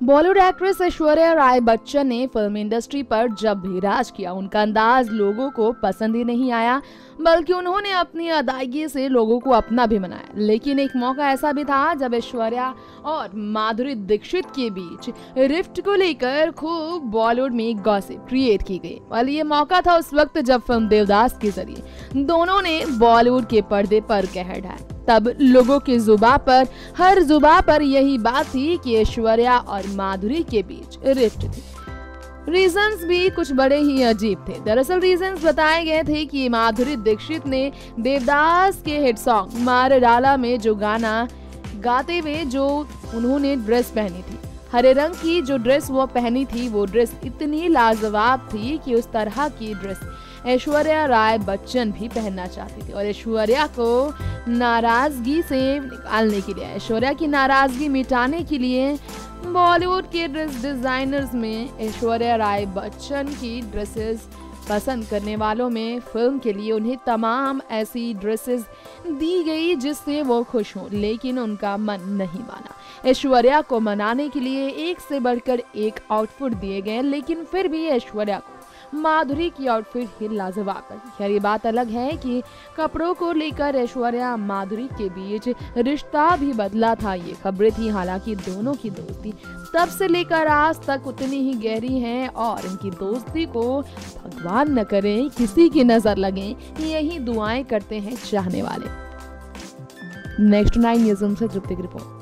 Bollywood actress Aishwarya Rai Bachchan ने film industry पर जब भी राज किया, उनका अंदाज लोगों को पसंद ही नहीं आया, बल्कि उन्होंने अपनी अदायगी से लोगों को अपना भी बनाया लेकिन एक मौका ऐसा भी था जब ऐश्वर्या और माधुरी दीक्षित के बीच रिफ्ट को लेकर खूब बॉलीवुड में गॉसिप क्रिएट की गई। और ये मौका था उस वक्त जब फ़िल्म देवदास के ज़रिए। दोनों ने बॉलीवुड के पर्दे पर कहर ढाया तब लोगों की जुबा पर, हर जुबा पर यही बात थी कि ऐश्वर्या और माधुरी के बीच रिफ्ट थी। रीजंस भी कुछ बड़े ही अजीब थे। दरअसल रीजंस बताए गए थे कि माधुरी दीक्षित ने देवदास के हिट सॉन्ग मार डाला में जो गाना गाते हुए जो उन्होंने ड्रेस पहनी थी। हरे रंग की जो ड्रेस वो पहनी थी, वो ड्रेस इतनी लाजवाब थी कि उस तरह की ड्रेस ऐश्वर्या राय बच्चन भी पहनना चाहती थी। और ऐश्वर्या को नाराज़गी से निकालने के लिए, ऐश्वर्या की नाराज़गी मिटाने के लिए बॉलीवुड के ड्रेस डिजाइनर्स में ऐश्वर्या राय बच्चन की ड्रेसेस पसंद करने वालों में फ़िल्म के लिए उन्हें तमाम ऐसी ड्रेसेस दी गई जिससे वो खुश हों, लेकिन उनका मन नहीं माना। ऐश्वर्या को मनाने के लिए एक से बढ़कर एक आउटपुट दिए गए, लेकिन फिर भी ऐश्वर्या को माधुरी की आउटफिट ही लाजवाब। लगी खैर, ये बात अलग है कि कपड़ों को लेकर ऐश्वर्या माधुरी के बीच रिश्ता भी बदला था। ये खबरें थी, हालाँकि दोनों की दोस्ती तब से लेकर आज तक उतनी ही गहरी है और इनकी दोस्ती को भगवान न करे, किसी की नज़र लगे, यही दुआएँ करते हैं चाहने वाले। नेक्स्ट नाइन न्यूज़ से तृप्ति की रिपोर्ट।